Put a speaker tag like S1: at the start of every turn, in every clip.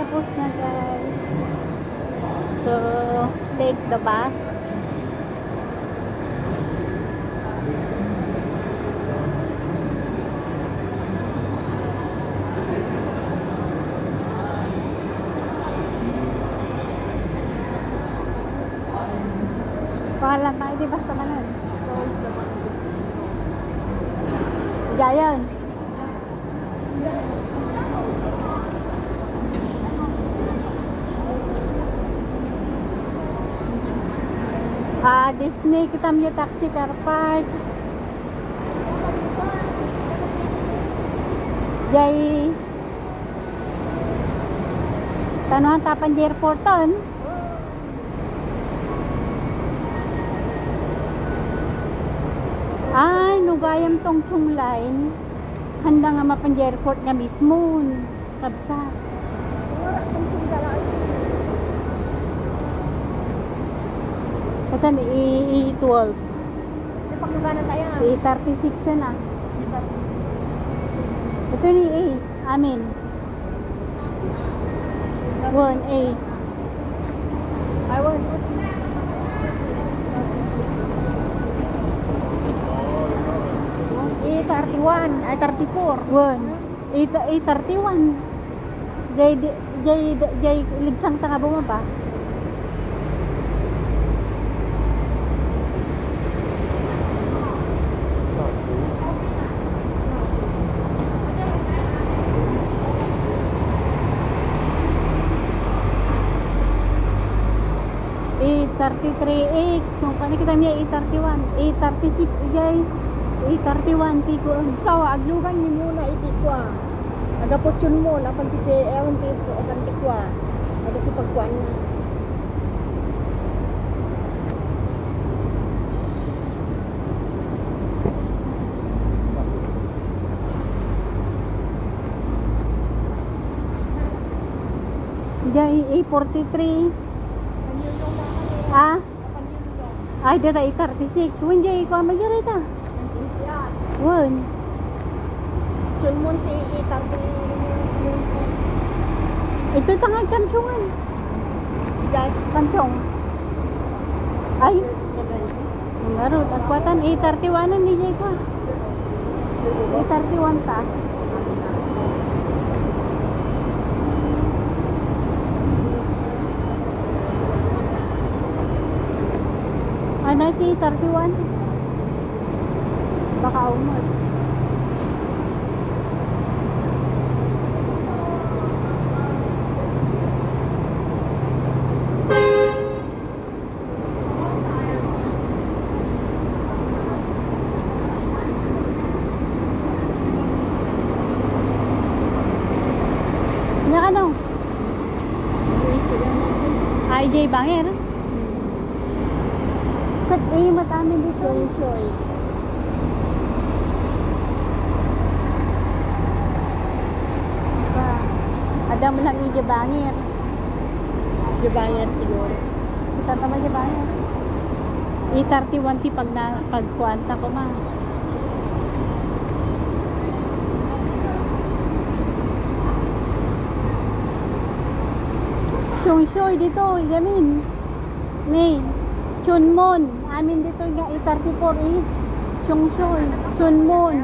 S1: Tapos na guys. So, take the bus. Pangalan tayo, di basta manan. Gayon. Ah, Disney kita mo taxi car park. Jay Tanuhan tapan di airport. Ay, nugayam tong chung line. Handa nga mapan di airport nga mismo. Kabsa. Ito ni E12.
S2: May pagluganan tayo.
S1: E36 na. Ito ni A. Amin. 1A.
S2: I want E31, ay 34.
S1: 1. A31. Jay, jay, jay, ligsang tanga bumaba. A33X. Kung paano kita niya A31. A36. Jay. A31. Tiko.
S2: Gusto, aglugan niyo muna itikwa. Agapot yun mo, lapan titi, ewan titi, ewan tikwa. Agapot pagkuan niya.
S1: Jay A43. Ah? Ay, data A36. Wun jay ko ama jay ta. Wun.
S2: Yun mo ti E30.
S1: Ito tangay kanchungan.
S2: Yan.
S1: Kanchong. Ay, Ngarot, agkwatan A31 ni jay ko. A31 ta. Ano iti 31? Baka umot. Ano? IJ Banger. Kat eh matami dito.
S2: Shoy, shoy.
S1: Ba. Adam lang IJ Banger.
S2: Jubayan siguro.
S1: Kita tama IJ Banger. E31 ti pag na pagkuanta ko ma. Shong shoy dito, yamin. May Chunmon. Amin dito nga E34 eh. Shong shoy. Chunmon.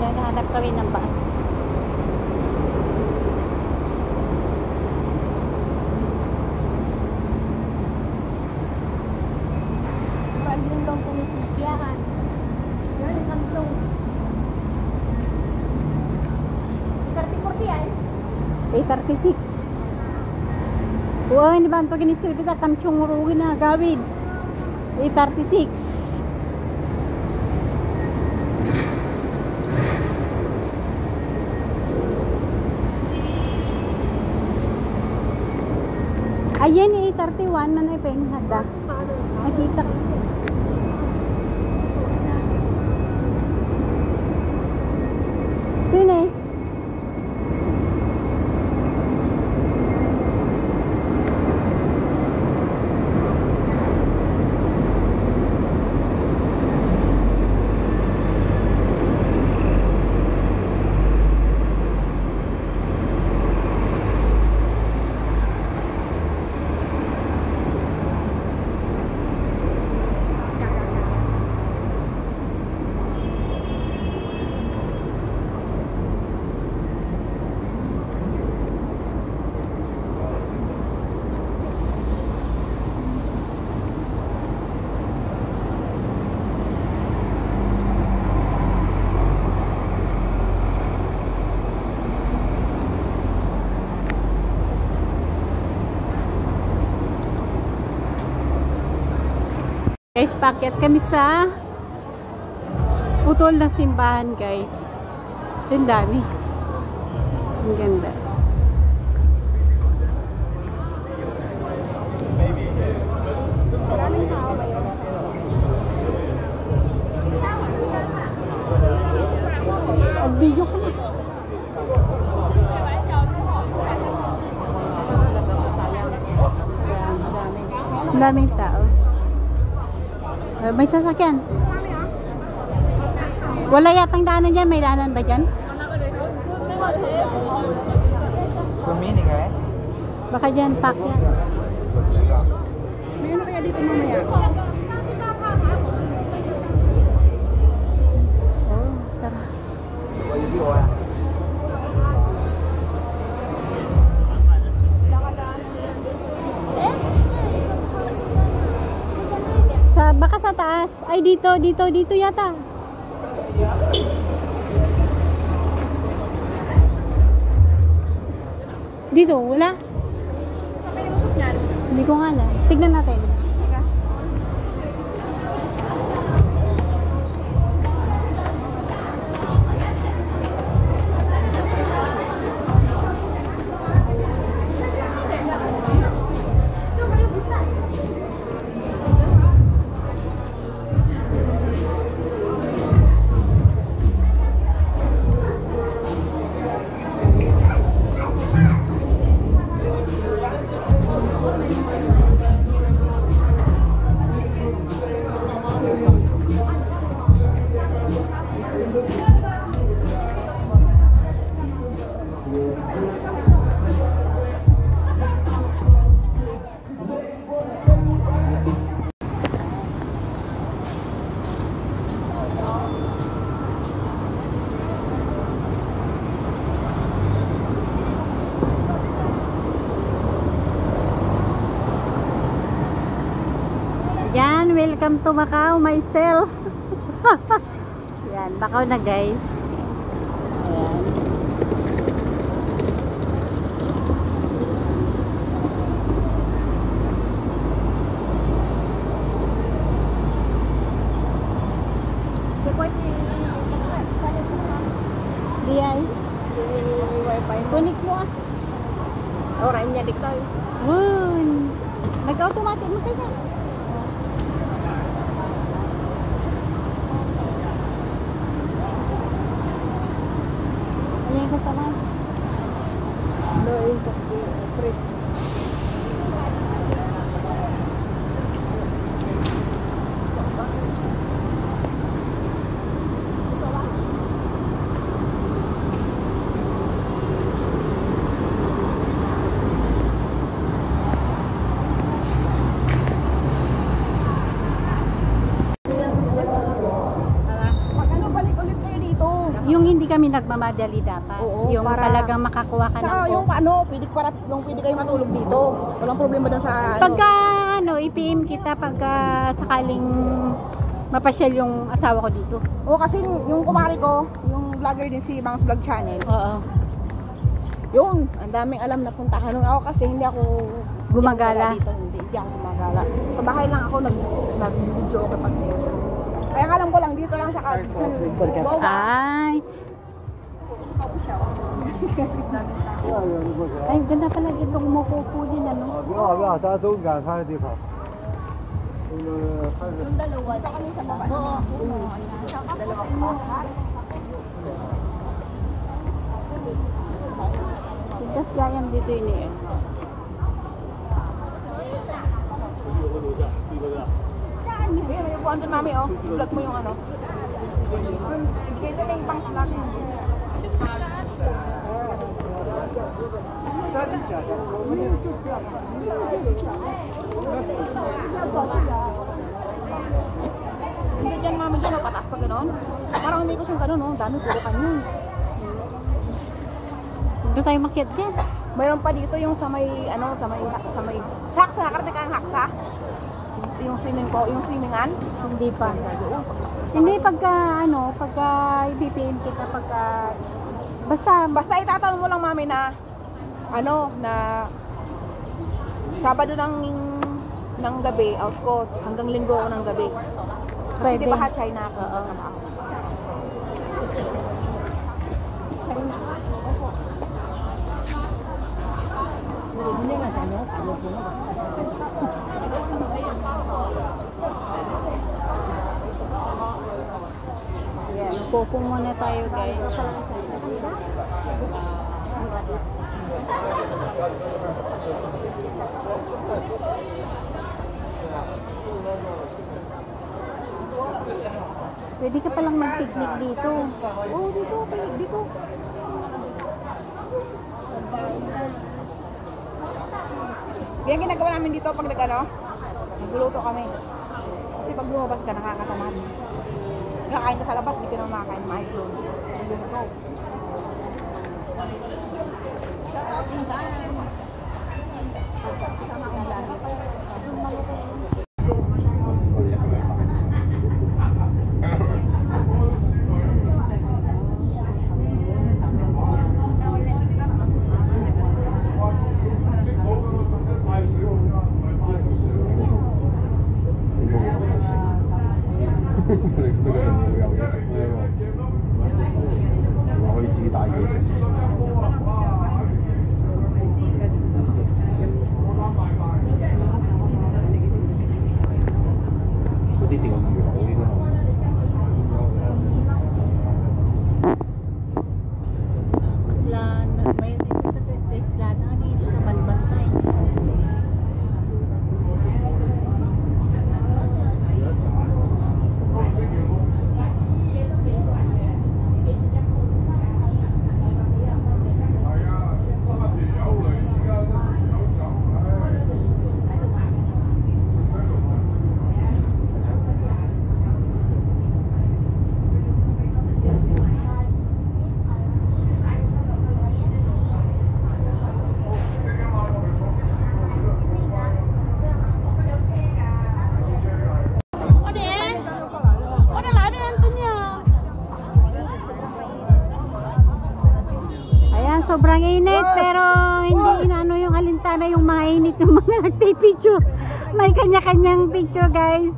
S1: Yan, hanap kami ng bus.
S2: Pagling daw ko ni Sikiyahan. Yan ang kamplong. 30-40 yan.
S1: A36. Uy, di ba ito ginisip kita kamchong rugi na gawid. A36. Ayan, A31 man ay penghada. Nakita ko. Yun eh. Packet kami sa putol na simbahan, guys. Ang dami. Ang ganda. Ka na. Ang daming tao. May sasakyan. Wala yatang daanan dyan. May daanan ba dyan?
S3: meaning eh?
S1: Baka dyan, pack yan.
S2: May ano kaya dito mamaya?
S1: Oh, tara. Taas. Ay, dito, dito, dito yata. Dito, wala. Hindi ko nga alam. Tignan natin. To Macau myself. Yan, Macau na guys. Ayan. Di ay.
S2: Wifi mo.
S1: Kunik mo ah.
S2: Orang niya dito.
S1: Wun. Nag-automatic mo kaya. Ayan ka sama.
S2: Loy, kasi press. Pag ano, balik ulit kayo dito.
S1: Yung hindi kami nagmamadali dapat.
S2: Oo,
S1: yung
S2: para-
S1: talagang makakuha ka ng
S2: yung ano, pwede, para, yung pwede kayo matulog dito. Walang problema dun sa ano.
S1: Pagka ano, i-PM kita pagka sakaling mapasyal yung asawa ko dito.
S2: Oo, kasi yung kumari ko, yung vlogger din si Bangs Vlog Channel.
S1: Oo.
S2: Yun, ang daming alam na puntahan. Nung ako kasi hindi ako
S1: Gumagala.
S2: dito, hindi, hindi ako gumagala. Sa bahay lang ako nag nag-video kapag kaya alam ko lang dito lang sa sa Wow,
S1: siya. Ay, ganda pala dito kumukupo ano?
S3: Oo, oo, taas ang ganda ng dito.
S2: Yung dalawa, saka yung sa baba. Oo, oo, saka dalawa pa.
S1: Tigas gayam dito yun eh. Saan yun?
S2: Ayun, yung buwan mami, oh. Vlog mo yung ano. Dito na yung pang-vlog. Hindi dyan mami dyan, oh, pataas pa gano'n. Parang hindi ko siyang gano'n, oh. Dami, puro kanyon.
S1: Doon tayo makiat dyan.
S2: Mayroon pa dito yung sa may, ano, sa may, sa may, saksa, nakarating ka ng haksa. Yung swimming po, yung swimmingan.
S1: Hindi pa. Hindi pagka ano, pagka i-PM kita pagka basta
S2: Basta itatanong mo lang mami na, ano, na, Sabado ng ng gabi, out ko. Hanggang linggo ko ng gabi. Kasi
S1: Pwede.
S2: di ba ha, China ako? Hindi nga ano, ano po
S1: Popo muna tayo guys. Pwede ka palang mag-picnic dito.
S2: Oo, oh, dito, dito, dito. Yan ginagawa namin dito pag nag-ano, nagluluto kami. Kasi pag lumabas ka, nakakatamad. Kakain ka sa labas, di ka naman makakain maayos doon.
S1: Thank you. Sobrang init pero hindi inaano yung alintana yung mga init ng mga nagpipicture. May kanya-kanyang picture guys.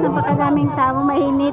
S1: Napakadaming tao mainit.